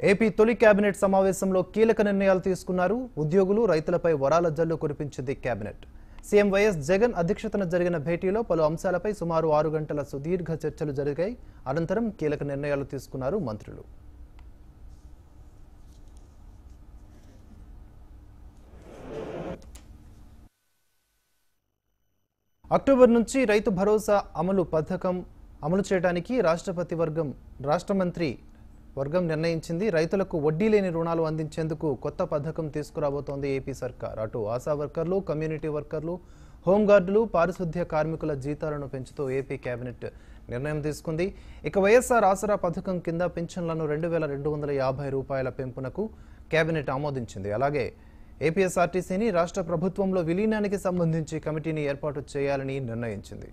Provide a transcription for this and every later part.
AP తొలి cabinet సమావేశంలో కీలక నిర్ణయాలు తీసుకున్నారు. ఉద్యోగులు రైతులపై వరాల జల్లు కురిపించింది కేబినెట్ సీఎం వైఎస్ జగన్ అధ్యక్షతన జరిగిన భేటీలో పలు అంశాలపై సుమారు ఆరు గంటల సుదీర్ఘ చర్చలు జరిగాయి. అనంతరం కీలక నిర్ణయాలు తీసుకున్నారు మంత్రులు. అక్టోబర్ నుంచి రైతు భరోసా అమలు పథకం అమలు చేయడానికి రాష్ట్రపతి వర్గం రాష్ట్ర మంత్రి వర్గం నిర్ణయించింది. రైతులకు వడ్డీ లేని రుణాలు అందించేందుకు కొత్త పథకం తీసుకురాబోతోంది ఏపీ సర్కార్. అటు ఆశా వర్కర్లు కమ్యూనిటీ వర్కర్లు హోంగార్డులు పారిశుద్ధ్య కార్మికుల జీతాలను పెంచుతూ ఏపీ కేబినెట్ నిర్ణయం తీసుకుంది. ఇక వైఎస్ఆర్ ఆసరా పథకం కింద పింఛన్లను రెండు వేల రెండు వందల యాభై రూపాయల పెంపునకు కేబినెట్ ఆమోదించింది. అలాగే ఏపీఎస్ఆర్టీసీని రాష్ట్ర ప్రభుత్వంలో విలీనానికి సంబంధించి కమిటీని ఏర్పాటు చేయాలని నిర్ణయించింది.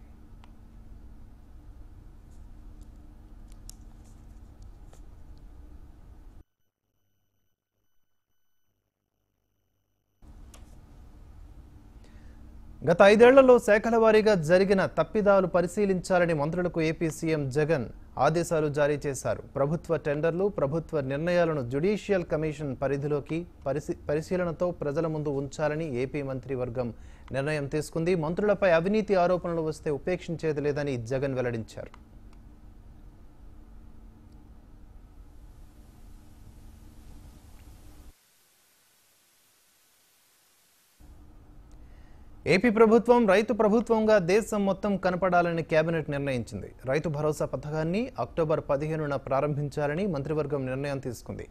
గత ఐదేళ్ళలో శాఖల వారీగా జరిగిన తప్పిదాలు పరిశీలించాలని మంత్రులకు ఏపీ సీఎం జగన్ ఆదేశాలు జారీ చేశారు. ప్రభుత్వ టెండర్లు ప్రభుత్వ నిర్ణయాలను జ్యుడిషియల్ కమిషన్ పరిధిలోకి పరిశీ పరిశీలనతో ప్రజల ముందు ఉంచాలని ఏపీ మంత్రివర్గం నిర్ణయం తీసుకుంది. మంత్రులపై అవినీతి ఆరోపణలు వస్తే ఉపేక్షించేది లేదని జగన్ వెల్లడించారు. ఏపీ ప్రభుత్వం రైతు ప్రభుత్వంగా దేశం మొత్తం కనపడాలని కేబినెట్ నిర్ణయించింది. రైతు భరోసా పథకాన్ని అక్టోబర్ పదిహేనున ప్రారంభించాలని మంత్రివర్గం నిర్ణయం తీసుకుంది.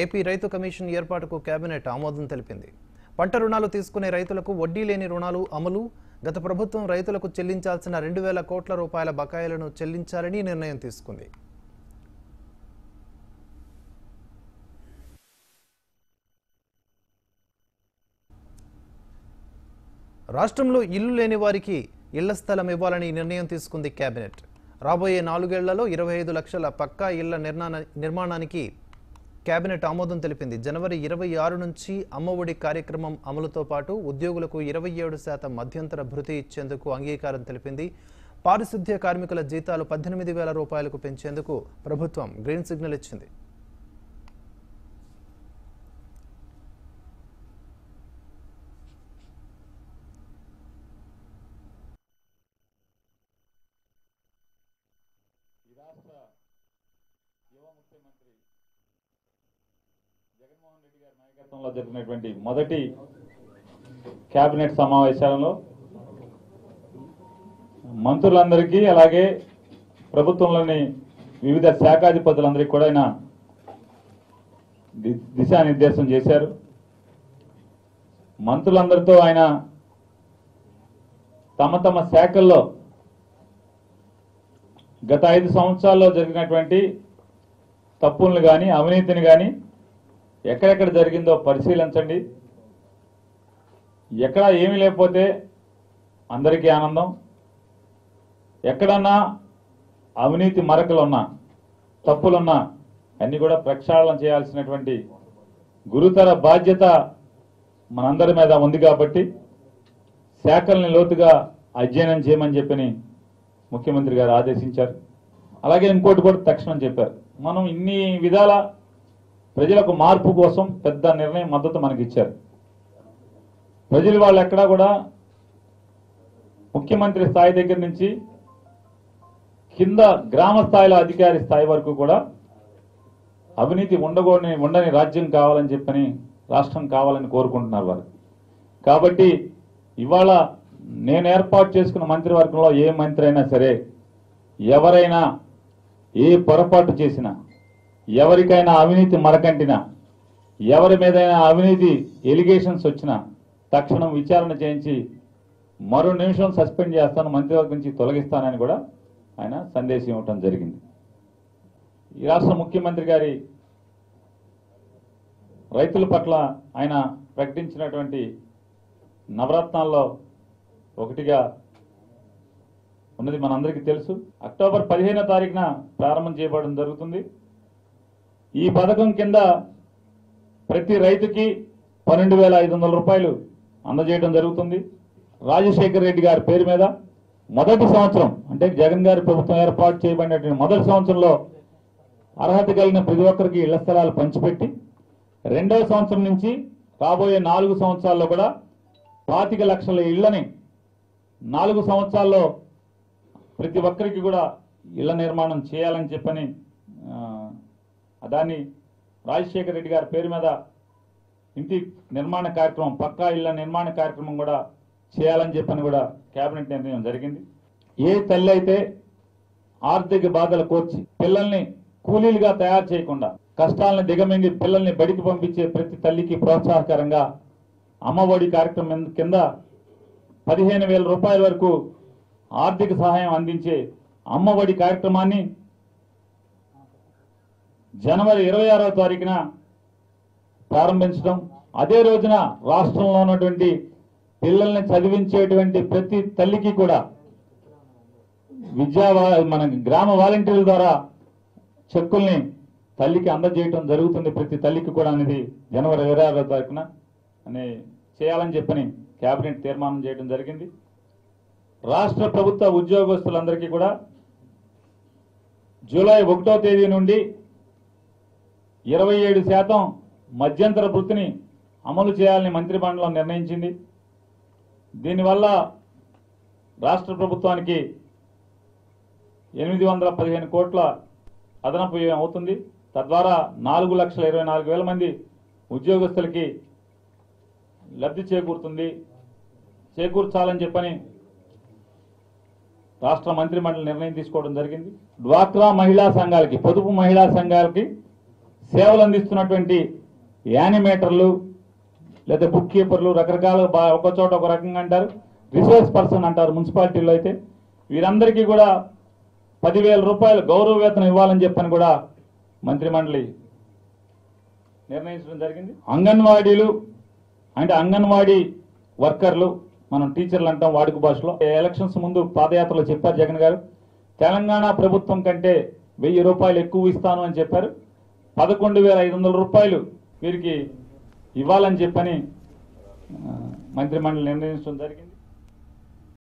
ఏపీ రైతు కమిషన్ ఏర్పాటుకు కేబినెట్ ఆమోదం తెలిపింది. పంట రుణాలు తీసుకునే రైతులకు వడ్డీ లేని రుణాలు అమలు గత ప్రభుత్వం రైతులకు చెల్లించాల్సిన రెండు వేల కోట్ల రూపాయల బకాయిలను చెల్లించాలని నిర్ణయం తీసుకుంది. రాష్ట్రంలో ఇల్లు లేని వారికి ఇళ్ళ స్థలం ఇవ్వాలని నిర్ణయం తీసుకుంది కేబినెట్ రాబోయే నాలుగేళ్ళలో ఇరవై ఐదు లక్షల పక్కా ఇళ్ళ నిర్మాణ నిర్మాణానికి కేబినెట్ ఆమోదం తెలిపింది. జనవరి ఇరవై ఆరు నుంచి అమ్మఒడి కార్యక్రమం అమలుతో పాటు ఉద్యోగులకు ఇరవై ఏడు శాతం మధ్యంతర భృతి ఇచ్చేందుకు అంగీకారం తెలిపింది. పారిశుద్ధ్య కార్మికుల జీతాలు పద్దెనిమిది వేల రూపాయలకు పెంచేందుకు ప్రభుత్వం గ్రీన్ సిగ్నల్ ఇచ్చింది ఈ రాష్ట్ర యువ ముఖ్యమంత్రి జగన్మోహన్ రెడ్డి గారి నాయకత్వంలో జరిగినటువంటి మొదటి కేబినెట్ సమావేశాలలో మంత్రులందరికీ అలాగే ప్రభుత్వంలోని వివిధ శాఖాధిపతులందరికీ కూడా ఆయన దిశానిర్దేశం చేశారు. మంత్రులందరితో ఆయన తమ తమ శాఖల్లో గత ఐదు సంవత్సరాల్లో జరిగినటువంటి తప్పులను కానీ అవినీతిని కానీ ఎక్కడెక్కడ జరిగిందో పరిశీలించండి. ఎక్కడ ఏమీ లేకపోతే అందరికీ ఆనందం. ఎక్కడన్నా అవినీతి మరకలున్నా తప్పులున్నా అన్నీ కూడా ప్రక్షాళన చేయాల్సినటువంటి గురుతర బాధ్యత మనందరి మీద ఉంది కాబట్టి శాఖల్ని లోతుగా అధ్యయనం చేయమని చెప్పని ముఖ్యమంత్రి గారు ఆదేశించారు. అలాగే ఇంకోటి కూడా తక్షణం చెప్పారు. మనం ఇన్ని విధాల ప్రజలకు మార్పు కోసం పెద్ద నిర్ణయం మద్దతు మనకిచ్చారు. ప్రజలు వాళ్ళు ఎక్కడా కూడా ముఖ్యమంత్రి స్థాయి దగ్గర నుంచి కింద గ్రామ స్థాయిలో అధికారి స్థాయి వరకు కూడా అవినీతి ఉండకూడని ఉండని రాజ్యం కావాలని చెప్పని రాష్ట్రం కావాలని కోరుకుంటున్నారు వారు కాబట్టి ఇవాళ నేను ఏర్పాటు చేసుకున్న మంత్రివర్గంలో ఏ మంత్రి అయినా సరే ఎవరైనా ఏ పొరపాటు చేసినా ఎవరికైనా అవినీతి మరకంటినా ఎవరి మీదైనా అవినీతి ఎలిగేషన్స్ వచ్చినా తక్షణం విచారణ చేయించి మరో నిమిషం సస్పెండ్ చేస్తాను మంత్రివర్గం నుంచి తొలగిస్తానని కూడా ఆయన సందేశం ఇవ్వటం జరిగింది. ఈ రాష్ట్ర ముఖ్యమంత్రి గారి రైతుల పట్ల ఆయన ప్రకటించినటువంటి నవరత్నాల్లో ఒకటిగా ఉన్నది మనందరికీ తెలుసు. అక్టోబర్ పదిహేనో తారీఖున ప్రారంభం చేయబడడం జరుగుతుంది. ఈ పథకం కింద ప్రతి రైతుకి పన్నెండు వేల ఐదు వందల రూపాయలు అందజేయడం జరుగుతుంది. రాజశేఖర రెడ్డి గారి పేరు మీద మొదటి సంవత్సరం అంటే జగన్ గారి ప్రభుత్వం ఏర్పాటు చేయబడినటువంటి మొదటి సంవత్సరంలో అర్హత కలిగిన ప్రతి ఒక్కరికి ఇళ్ళ స్థలాలు పంచిపెట్టి రెండవ సంవత్సరం నుంచి రాబోయే నాలుగు సంవత్సరాల్లో కూడా పాతిక లక్షల ఇళ్ళని నాలుగు సంవత్సరాల్లో ప్రతి ఒక్కరికి కూడా ఇళ్ళ నిర్మాణం చేయాలని చెప్పని దాన్ని రాజశేఖర రెడ్డి గారి పేరు మీద ఇంటి నిర్మాణ కార్యక్రమం పక్కా ఇళ్ళ నిర్మాణ కార్యక్రమం కూడా చేయాలని చెప్పని కూడా కేబినెట్ నిర్ణయం జరిగింది. ఏ తల్లి అయితే ఆర్థిక బాధలు కోర్చి పిల్లల్ని కూలీలుగా తయారు చేయకుండా కష్టాలను దిగమింగి పిల్లల్ని బడికి పంపించే ప్రతి తల్లికి ప్రోత్సాహకరంగా అమ్మఒడి కార్యక్రమం కింద పదిహేను వేల రూపాయల వరకు ఆర్థిక సహాయం అందించే అమ్మఒడి కార్యక్రమాన్ని జనవరి ఇరవై ఆరవ తారీఖున ప్రారంభించడం. అదే రోజున రాష్ట్రంలో ఉన్నటువంటి పిల్లల్ని చదివించేటువంటి ప్రతి తల్లికి కూడా విద్యా మన గ్రామ వాలంటీర్ల ద్వారా చెక్కుల్ని తల్లికి అందజేయటం జరుగుతుంది. ప్రతి తల్లికి కూడా అనేది జనవరి ఇరవై ఆరో తారీఖున అని చేయాలని చెప్పని కేబినెట్ తీర్మానం చేయడం జరిగింది. రాష్ట్ర ప్రభుత్వ ఉద్యోగస్తులందరికీ కూడా జూలై ఒకటో తేదీ నుండి ఇరవై ఏడు శాతం మధ్యంతర వృత్తిని అమలు చేయాలని మంత్రిమండలం నిర్ణయించింది. దీనివల్ల రాష్ట్ర ప్రభుత్వానికి ఎనిమిది వందల పదిహేను కోట్ల అదనపు వ్యయం అవుతుంది. తద్వారా నాలుగు లక్షల ఇరవై నాలుగు వేల మంది ఉద్యోగస్తులకి లబ్ధి చేకూరుతుంది. చేకూర్చాలని చెప్పని రాష్ట్ర మంత్రి మండలి నిర్ణయం తీసుకోవడం జరిగింది. డ్వాక్రా మహిళా సంఘాలకి పొదుపు మహిళా సంఘాలకి సేవలు అందిస్తున్నటువంటి యానిమేటర్లు లేదా బుక్ కీపర్లు రకరకాల ఒక చోట ఒక రకంగా అంటారు. రిసోర్స్ పర్సన్ అంటారు మున్సిపాలిటీలో అయితే. వీరందరికీ కూడా పదివేల రూపాయలు గౌరవ వేతనం ఇవ్వాలని చెప్పని కూడా మంత్రి మండలి నిర్ణయించడం జరిగింది. అంగన్వాడీలు అంటే అంగన్వాడీ వర్కర్లు మనం టీచర్లు అంటాం వాడుక భాషలో. ఎలక్షన్స్ ముందు పాదయాత్రలో చెప్పారు జగన్ గారు. తెలంగాణ ప్రభుత్వం కంటే వెయ్యి రూపాయలు ఎక్కువ ఇస్తాను అని చెప్పారు. పదకొండు వేల ఐదు వందల రూపాయలు వీరికి ఇవ్వాలని చెప్పని మంత్రిమండలి నిర్ణయించడం జరిగింది.